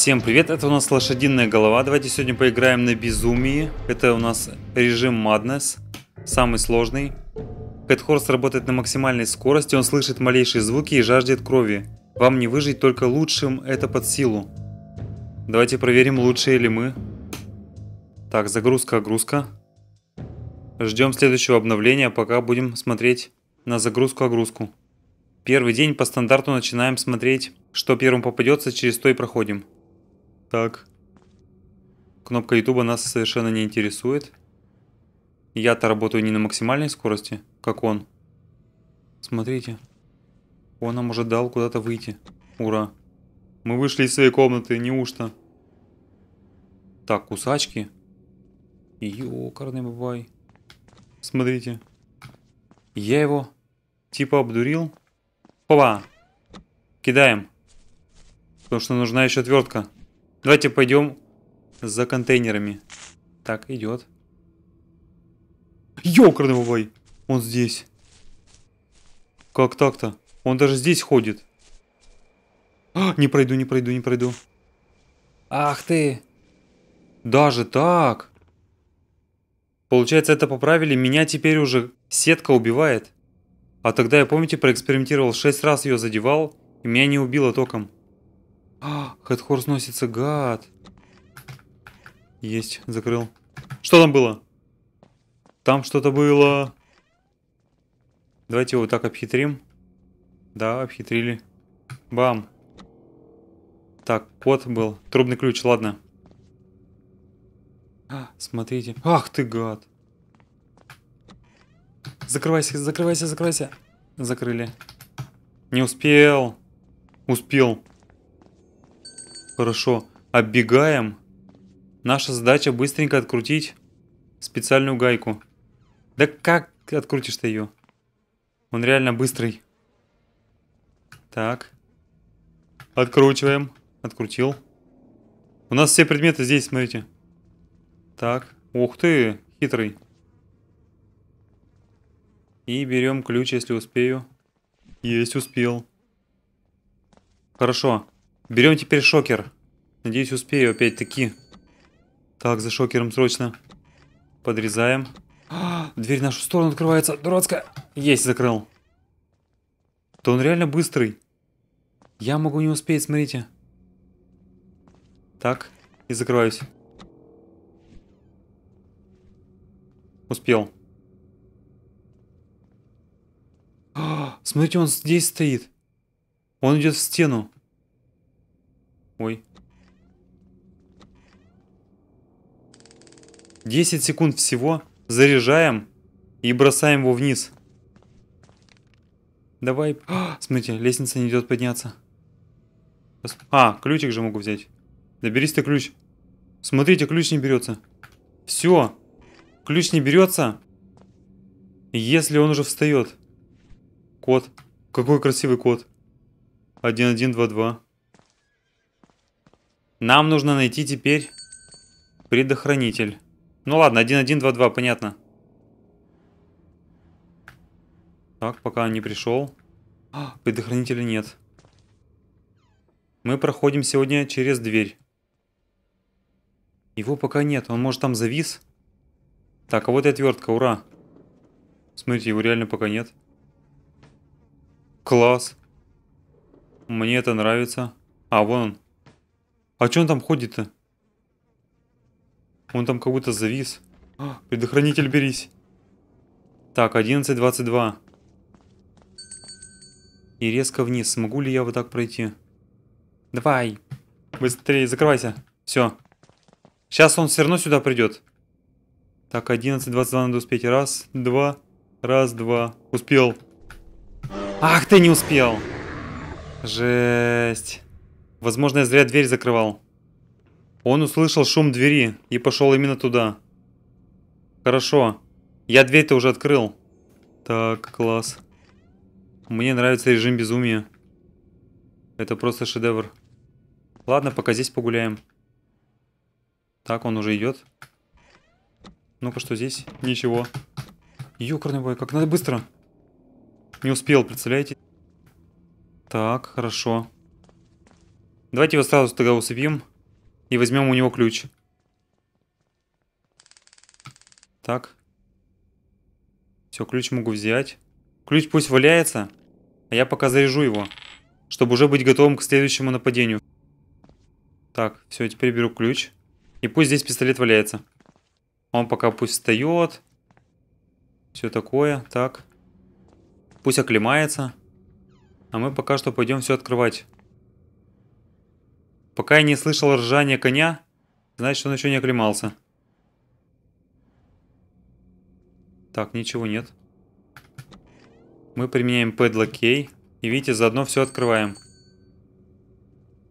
Всем привет, это у нас лошадиная голова. Давайте сегодня поиграем на безумии. Это у нас режим Madness, самый сложный. Кэтхорс работает на максимальной скорости, он слышит малейшие звуки и жаждет крови. Вам не выжить, только лучшим это под силу. Давайте проверим, лучшие ли мы. Так, загрузка, огрузка. Ждем следующего обновления, пока будем смотреть на загрузку-огрузку. Первый день по стандарту начинаем смотреть, что первым попадется, через то и проходим. Так. Кнопка YouTube нас совершенно не интересует. Я-то работаю не на максимальной скорости, как он. Смотрите. Он нам уже дал куда-то выйти. Ура. Мы вышли из своей комнаты, неужто? Так, кусачки. Ёкарный бабай. Смотрите. Я его типа обдурил. Опа! Кидаем. Потому что нужна еще отвертка. Давайте пойдем за контейнерами. Так, идет. Ёкарный бабай! Он здесь. Как так-то? Он даже здесь ходит. А, не пройду, не пройду, не пройду. Ах ты! Даже так? Получается, это поправили. Меня теперь уже сетка убивает. А тогда я, помните, проэкспериментировал, шесть раз ее задевал, и меня не убило током. А, Хэдхорс носится, гад. Есть, закрыл. Что там было? Там что-то было. Давайте его так обхитрим. Да, обхитрили. Бам. Так, код был. Трубный ключ, ладно. А, смотрите. Ах ты гад. Закрывайся, закрывайся, закрывайся. Закрыли. Не успел. Успел. Хорошо. Оббегаем. Наша задача быстренько открутить специальную гайку. Да как открутишь-то ее? Он реально быстрый. Так. Откручиваем. Открутил. У нас все предметы здесь, смотрите. Так. Ух ты, хитрый. И берем ключ, если успею. Есть, успел. Хорошо. Берем теперь шокер. Надеюсь, успею опять-таки. Так, за шокером срочно. Подрезаем. А, дверь в нашу сторону открывается. Дурацкая. Есть, закрыл. То он реально быстрый. Я могу не успеть, смотрите. Так, и закрываюсь. Успел. Смотрите, он здесь стоит. Он идет в стену. Ой. 10 секунд всего. Заряжаем и бросаем его вниз. Давай. А, смотрите, лестница не идет подняться. А, ключик же могу взять. Доберись ты ключ. Смотрите, ключ не берется. Все. Ключ не берется. Если он уже встает. Код. Какой красивый код. 1122. Нам нужно найти теперь предохранитель. Ну ладно, 1122, понятно. Так, пока он не пришел. А, предохранителя нет. Мы проходим сегодня через дверь. Его пока нет, он может там завис. Так, а вот и отвертка, ура. Смотрите, его реально пока нет. Класс. Мне это нравится. А, вон он. А что он там ходит-то? Он там как будто завис. А, предохранитель берись. Так, 11.22. И резко вниз. Смогу ли я вот так пройти? Давай. Быстрее, закрывайся. Все. Сейчас он все равно сюда придет. Так, 11.22 надо успеть. Раз, два. Раз, два. Успел. Ах, ты не успел. Жесть. Возможно, я зря дверь закрывал. Он услышал шум двери и пошел именно туда. Хорошо. Я дверь-то уже открыл. Так, класс. Мне нравится режим безумия. Это просто шедевр. Ладно, пока здесь погуляем. Так, он уже идет. Ну-ка, что здесь? Ничего. Ёкарный бой, как надо быстро. Не успел, представляете? Так, хорошо. Давайте его сразу тогда усыпим. И возьмем у него ключ. Так. Все, ключ могу взять. Ключ пусть валяется, а я пока заряжу его, чтобы уже быть готовым к следующему нападению. Так, все, теперь беру ключ. И пусть здесь пистолет валяется. Он пока пусть встает. Все такое. Так. Пусть оклемается. А мы пока что пойдем все открывать. Пока я не слышал ржания коня, значит он еще не оклемался. Так, ничего нет. Мы применяем key. И видите, заодно все открываем.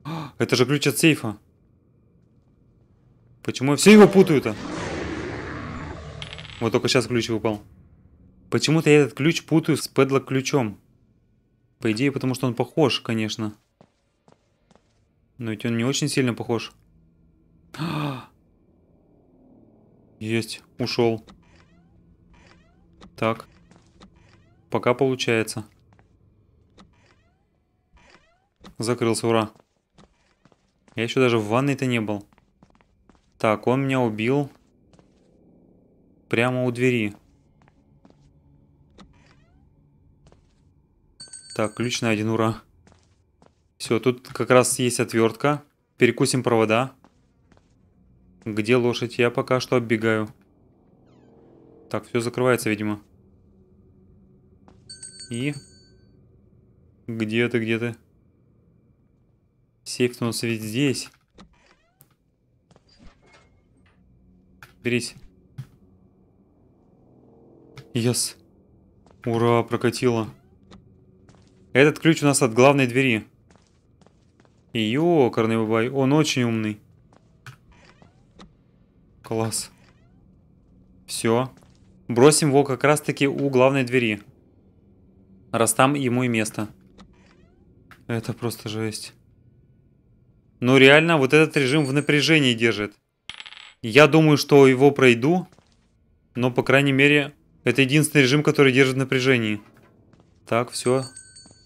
Это же ключ от сейфа. Почему все его путают-то? Вот только сейчас ключ выпал. Почему-то я этот ключ путаю с педлок ключом. По идее, потому что он похож, конечно. Но ведь он не очень сильно похож. Есть, ушел. Так. Пока получается. Закрылся, ура. Я еще даже в ванной-то не был. Так, он меня убил. Прямо у двери. Так, ключ найден, ура. Все, тут как раз есть отвертка. Перекусим провода. Где лошадь? Я пока что оббегаю. Так, все закрывается, видимо. И... Где ты, где ты? Сейф у нас ведь здесь. Берись. Yes. Ура, прокатило. Этот ключ у нас от главной двери. Ёкарный бабай, он очень умный. Класс. Все. Бросим его как раз таки у главной двери. Раз там ему и место. Это просто жесть. Ну реально, вот этот режим в напряжении держит. Я думаю, что его пройду. Но, по крайней мере, это единственный режим, который держит в напряжении. Так, все.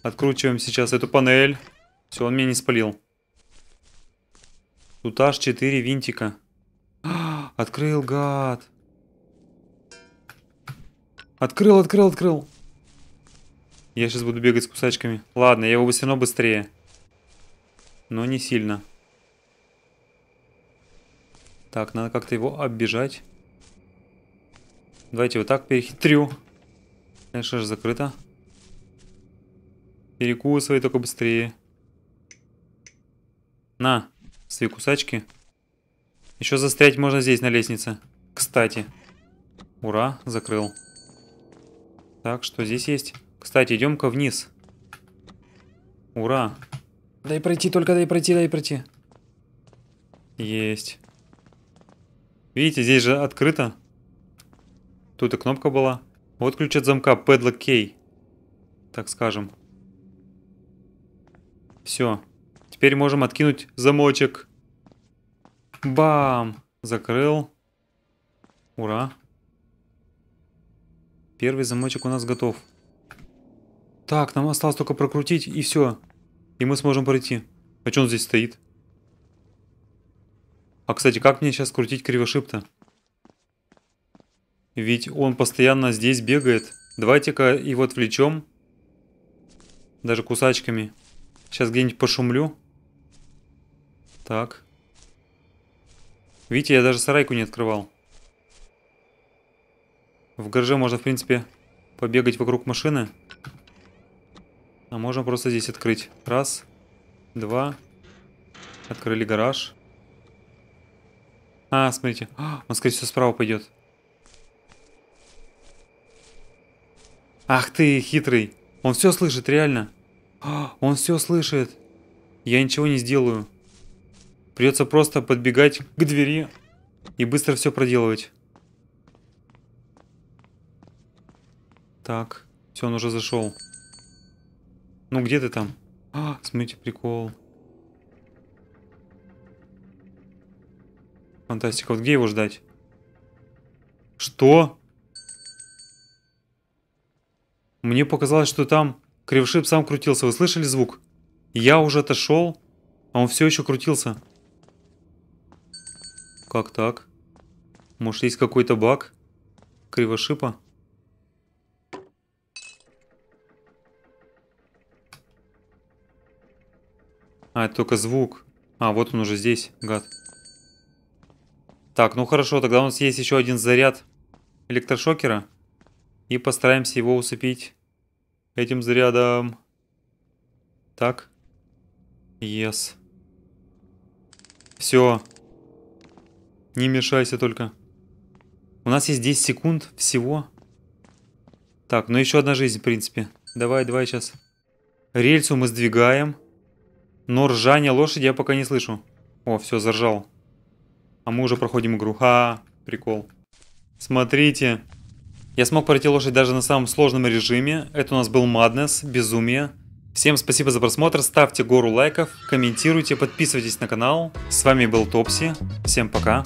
Откручиваем сейчас эту панель. Все, он меня не спалил. Тут аж 4 винтика. Открыл, гад. Открыл, открыл, открыл. Я сейчас буду бегать с кусачками. Ладно, я его все равно быстрее. Но не сильно. Так, надо как-то его оббежать. Давайте вот так перехитрю. Конечно же, закрыто. Перекусывай только быстрее. На, свои кусачки. Еще застрять можно здесь, на лестнице. Кстати. Ура, закрыл. Так, что здесь есть? Кстати, идем-ка вниз. Ура. Дай пройти, только дай пройти, дай пройти. Есть. Видите, здесь же открыто. Тут и кнопка была. Вот ключ от замка, padlock key. Так скажем. Все. Теперь можем откинуть замочек. Бам! Закрыл. Ура. Первый замочек у нас готов. Так, нам осталось только прокрутить, и все. И мы сможем пройти. А что он здесь стоит? А, кстати, как мне сейчас крутить кривошип-то? Ведь он постоянно здесь бегает. Давайте-ка его отвлечем. Даже кусачками. Сейчас где-нибудь пошумлю. Так. Видите, я даже сарайку не открывал. В гараже можно, в принципе, побегать вокруг машины. А можно просто здесь открыть. Раз, два. Открыли гараж. А, смотрите. Он, скорее всего, справа пойдет. Ах ты, хитрый. Он все слышит, реально. Он все слышит. Я ничего не сделаю. Придется просто подбегать к двери и быстро все проделывать. Так, все, он уже зашел. Ну, где ты там? А, смотрите, прикол. Фантастика. Вот где его ждать? Что? Мне показалось, что там крившип сам крутился. Вы слышали звук? Я уже отошел, а он все еще крутился. Как так? Может, есть какой-то баг? Кривошипа? А, это только звук. А, вот он уже здесь, гад. Так, ну хорошо, тогда у нас есть еще один заряд электрошокера. И постараемся его усыпить этим зарядом. Так. Yes. Все. Не мешайся только. У нас есть 10 секунд всего. Так, ну еще одна жизнь, в принципе. Давай, давай сейчас. Рельсу мы сдвигаем. Но ржание лошади я пока не слышу. О, все, заржал. А мы уже проходим игру. Ха, прикол. Смотрите. Я смог пройти лошадь даже на самом сложном режиме. Это у нас был Madness, безумие. Всем спасибо за просмотр, ставьте гору лайков, комментируйте, подписывайтесь на канал. С вами был Топси. Всем пока.